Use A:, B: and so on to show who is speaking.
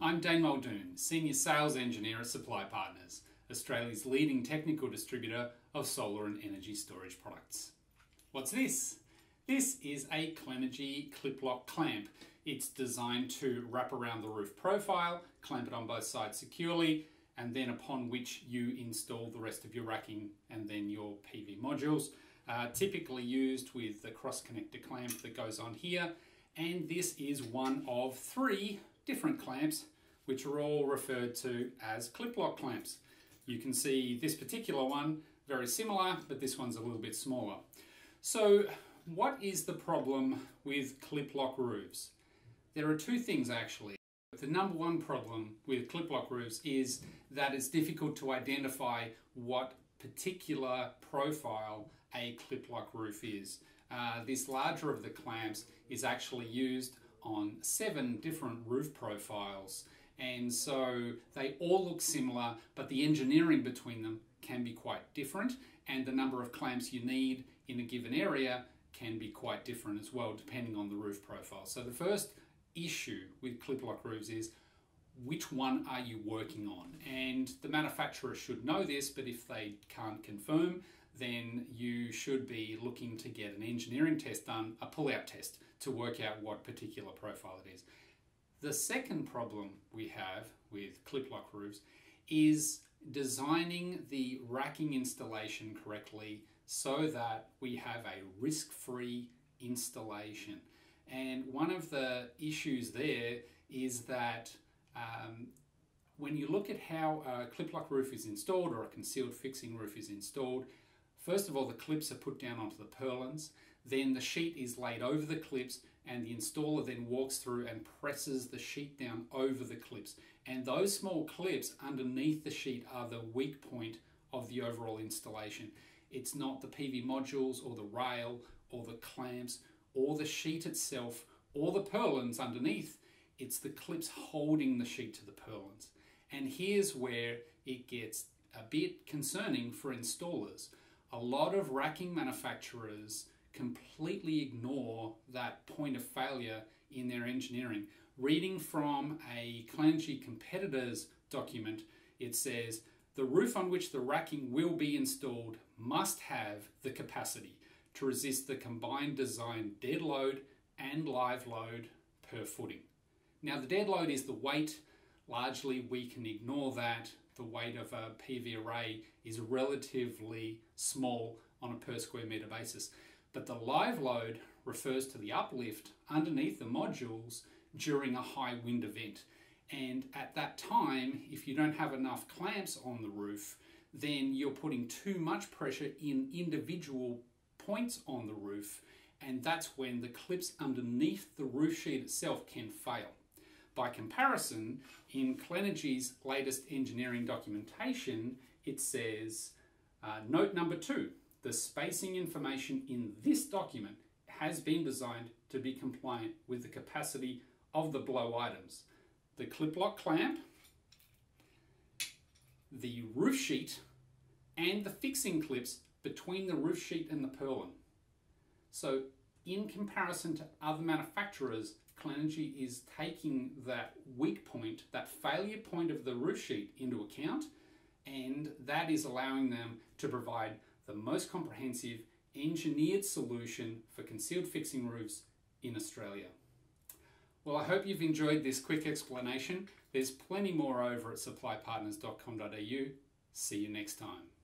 A: I'm Dane Muldoon, Senior Sales Engineer at Supply Partners, Australia's leading technical distributor of solar and energy storage products. What's this? This is a Clenergy Klip Lok clamp. It's designed to wrap around the roof profile, clamp it on both sides securely, and then upon which you install the rest of your racking and then your PV modules. Uh, typically used with the cross connector clamp that goes on here and this is one of three different clamps which are all referred to as Klip Lok clamps. You can see this particular one very similar but this one's a little bit smaller. So what is the problem with Klip Lok roofs? There are two things actually. The number one problem with Klip Lok roofs is that it's difficult to identify what particular profile a Klip Lok roof is. Uh, this larger of the clamps is actually used on seven different roof profiles and so they all look similar but the engineering between them can be quite different and the number of clamps you need in a given area can be quite different as well depending on the roof profile. So the first issue with Klip Lok roofs is which one are you working on? And the manufacturer should know this, but if they can't confirm, then you should be looking to get an engineering test done, a pull-out test, to work out what particular profile it is. The second problem we have with Klip Lok roofs is designing the racking installation correctly so that we have a risk-free installation. And one of the issues there is that um, when you look at how a Klip Lok roof is installed or a concealed fixing roof is installed, first of all the clips are put down onto the purlins, then the sheet is laid over the clips and the installer then walks through and presses the sheet down over the clips. And those small clips underneath the sheet are the weak point of the overall installation. It's not the PV modules or the rail or the clamps or the sheet itself or the purlins underneath. It's the clips holding the sheet to the purlins. And here's where it gets a bit concerning for installers. A lot of racking manufacturers completely ignore that point of failure in their engineering. Reading from a Clenergy competitors document, it says the roof on which the racking will be installed must have the capacity to resist the combined design dead load and live load per footing. Now the dead load is the weight, largely we can ignore that. The weight of a PV array is relatively small on a per square meter basis. But the live load refers to the uplift underneath the modules during a high wind event. And at that time, if you don't have enough clamps on the roof, then you're putting too much pressure in individual points on the roof, and that's when the clips underneath the roof sheet itself can fail. By comparison, in Clenergy's latest engineering documentation, it says, uh, note number two, the spacing information in this document has been designed to be compliant with the capacity of the below items. The Klip Lok clamp, the roof sheet, and the fixing clips between the roof sheet and the purlin. So in comparison to other manufacturers, Clenergy is taking that weak point, that failure point of the roof sheet into account, and that is allowing them to provide the most comprehensive engineered solution for concealed fixing roofs in Australia. Well, I hope you've enjoyed this quick explanation. There's plenty more over at supplypartners.com.au. See you next time.